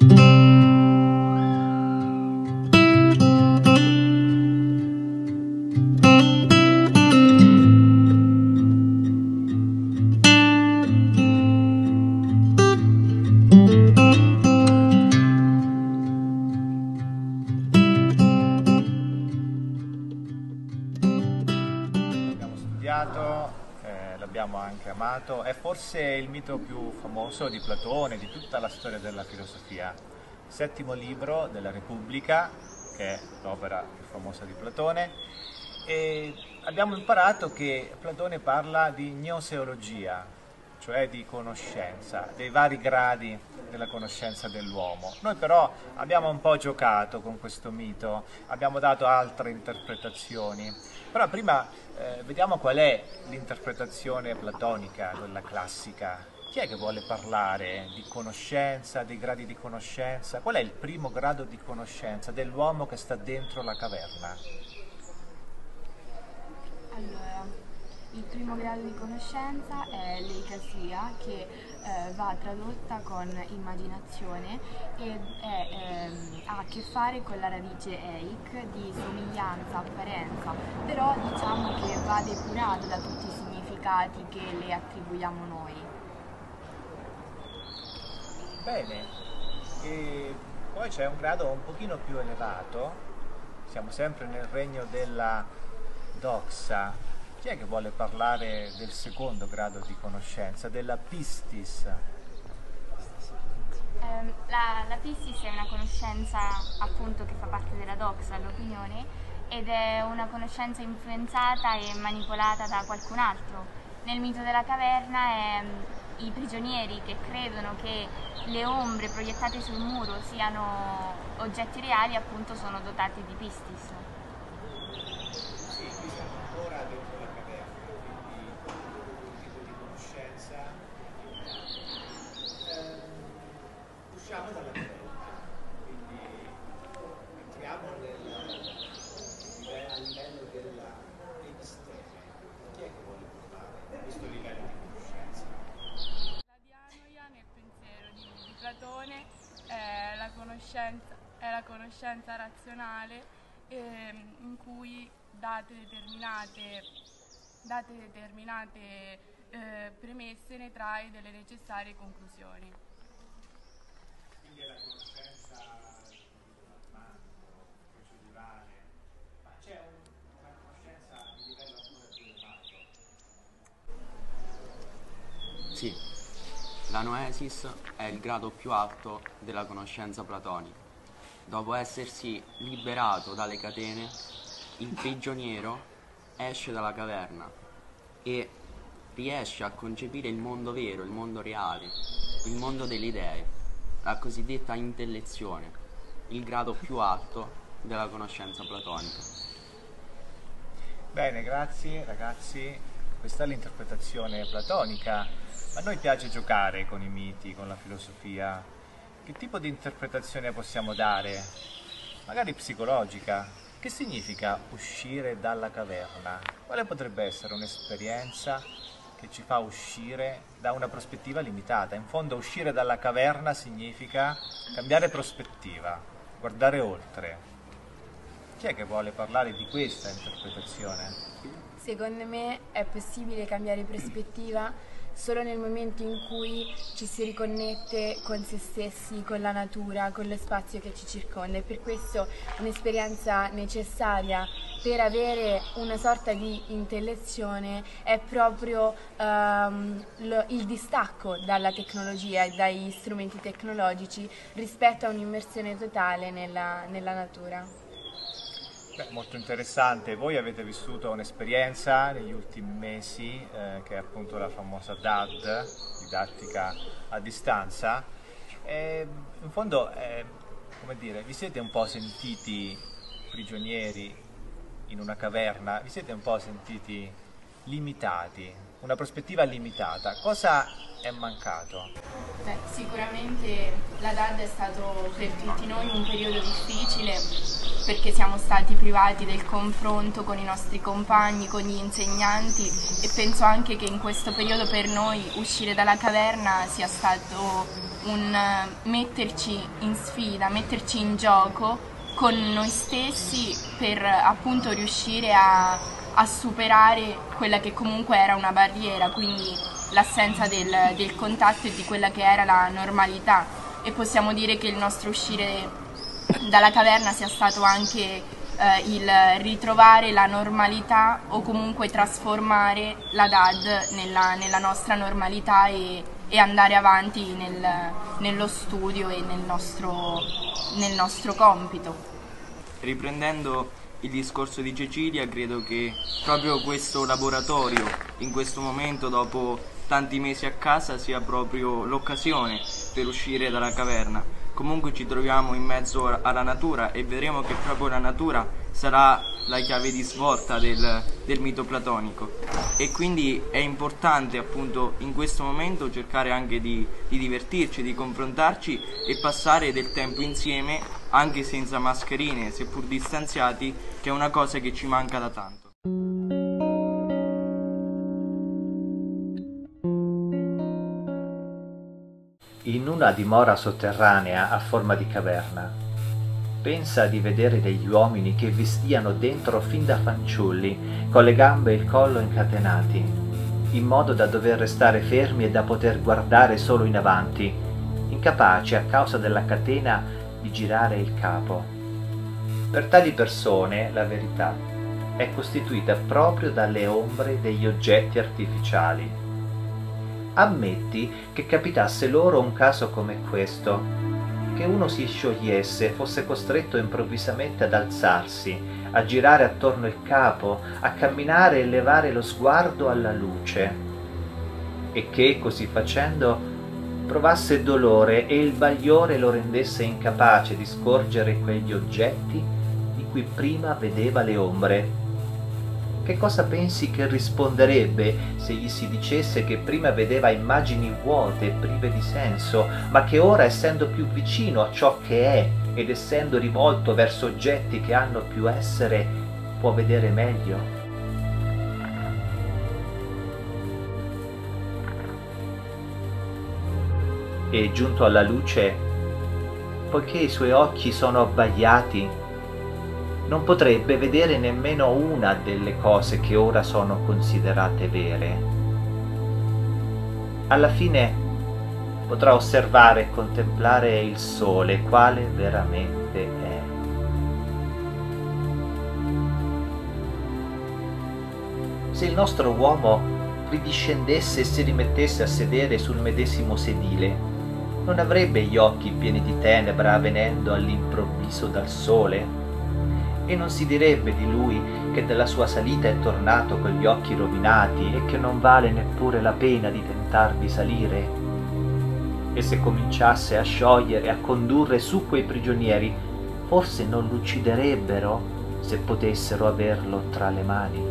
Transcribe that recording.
thank you. L'abbiamo anche amato, è forse il mito più famoso di Platone, di tutta la storia della filosofia. Settimo libro della Repubblica, che è l'opera più famosa di Platone, e abbiamo imparato che Platone parla di gnoseologia, cioè di conoscenza, dei vari gradi della conoscenza dell'uomo. Noi però abbiamo un po' giocato con questo mito, abbiamo dato altre interpretazioni, però prima eh, vediamo qual è l'interpretazione platonica, quella classica. Chi è che vuole parlare di conoscenza, dei gradi di conoscenza? Qual è il primo grado di conoscenza dell'uomo che sta dentro la caverna? Allora, il primo grado di conoscenza è l'eicasia che eh, va tradotta con immaginazione ed è, ehm, ha a che fare con la radice eic di somiglianza, apparenza, però diciamo che va depurato da tutti i significati che le attribuiamo noi. Bene, e poi c'è un grado un pochino più elevato, siamo sempre nel regno della doxa. Chi è che vuole parlare del secondo grado di conoscenza, della pistis? Ehm, la, la pistis è una conoscenza appunto che fa parte della doxa, l'opinione, ed è una conoscenza influenzata e manipolata da qualcun altro. Nel mito della caverna ehm, i prigionieri che credono che le ombre proiettate sul muro siano oggetti reali appunto sono dotati di pistis. Sì, qui siamo ancora dentro la caverna, quindi un tipo di conoscenza. Ehm, usciamo dalla caverna, quindi entriamo nel livello, a livello della episteme. Chi è che vuole parlare di questo livello di conoscenza? La dianoia nel pensiero di, di Platone è la conoscenza, è la conoscenza razionale ehm, in cui date determinate, date determinate eh, premesse ne trae delle necessarie conclusioni. Quindi è la conoscenza matematico, procedurale, ma c'è un- una conoscenza di livello ancora più elevato. Sì, la noesis è il grado più alto della conoscenza platonica. Dopo essersi liberato dalle catene, il prigioniero esce dalla caverna e riesce a concepire il mondo vero, il mondo reale, il mondo delle idee, la cosiddetta intellezione, il grado più alto della conoscenza platonica. Bene, grazie ragazzi. Questa è l'interpretazione platonica. A noi piace giocare con i miti, con la filosofia. Che tipo di interpretazione possiamo dare? Magari psicologica. Che significa uscire dalla caverna? Quale potrebbe essere un'esperienza che ci fa uscire da una prospettiva limitata? In fondo uscire dalla caverna significa cambiare prospettiva, guardare oltre. Chi è che vuole parlare di questa interpretazione? Secondo me è possibile cambiare prospettiva solo nel momento in cui ci si riconnette con se stessi, con la natura, con lo spazio che ci circonda e per questo un'esperienza necessaria per avere una sorta di intellezione è proprio ehm, lo- il distacco dalla tecnologia e dagli strumenti tecnologici rispetto a un'immersione totale nella, nella natura. Beh, molto interessante. Voi avete vissuto un'esperienza negli ultimi mesi, eh, che è appunto la famosa DAD, didattica a distanza. E, in fondo, eh, come dire, vi siete un po' sentiti prigionieri in una caverna? Vi siete un po' sentiti limitati? Una prospettiva limitata? Cosa è mancato? Beh, sicuramente la DAD è stato per tutti noi un periodo difficile perché siamo stati privati del confronto con i nostri compagni, con gli insegnanti e penso anche che in questo periodo per noi uscire dalla caverna sia stato un metterci in sfida, metterci in gioco con noi stessi per appunto riuscire a, a superare quella che comunque era una barriera, quindi l'assenza del, del contatto e di quella che era la normalità. E possiamo dire che il nostro uscire dalla caverna sia stato anche eh, il ritrovare la normalità o comunque trasformare la DAD nella, nella nostra normalità e, e andare avanti nel, nello studio e nel nostro, nel nostro compito. Riprendendo il discorso di Cecilia, credo che proprio questo laboratorio, in questo momento, dopo tanti mesi a casa, sia proprio l'occasione per uscire dalla caverna comunque ci troviamo in mezzo alla natura e vedremo che proprio la natura sarà la chiave di svolta del, del mito platonico e quindi è importante appunto in questo momento cercare anche di, di divertirci, di confrontarci e passare del tempo insieme anche senza mascherine, seppur distanziati, che è una cosa che ci manca da tanto. In una dimora sotterranea a forma di caverna. Pensa di vedere degli uomini che vi stiano dentro fin da fanciulli, con le gambe e il collo incatenati, in modo da dover restare fermi e da poter guardare solo in avanti, incapaci a causa della catena di girare il capo. Per tali persone la verità è costituita proprio dalle ombre degli oggetti artificiali ammetti che capitasse loro un caso come questo, che uno si sciogliesse, fosse costretto improvvisamente ad alzarsi, a girare attorno il capo, a camminare e levare lo sguardo alla luce, e che, così facendo, provasse dolore e il bagliore lo rendesse incapace di scorgere quegli oggetti di cui prima vedeva le ombre che cosa pensi che risponderebbe se gli si dicesse che prima vedeva immagini vuote e prive di senso, ma che ora, essendo più vicino a ciò che è ed essendo rivolto verso oggetti che hanno più essere, può vedere meglio? E giunto alla luce, poiché i suoi occhi sono abbagliati, non potrebbe vedere nemmeno una delle cose che ora sono considerate vere. Alla fine potrà osservare e contemplare il sole quale veramente è. Se il nostro uomo ridiscendesse e si rimettesse a sedere sul medesimo sedile, non avrebbe gli occhi pieni di tenebra venendo all'improvviso dal sole? E non si direbbe di lui che della sua salita è tornato con gli occhi rovinati e che non vale neppure la pena di tentar di salire? E se cominciasse a sciogliere, a condurre su quei prigionieri, forse non l'ucciderebbero se potessero averlo tra le mani.